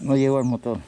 No llegó al motor.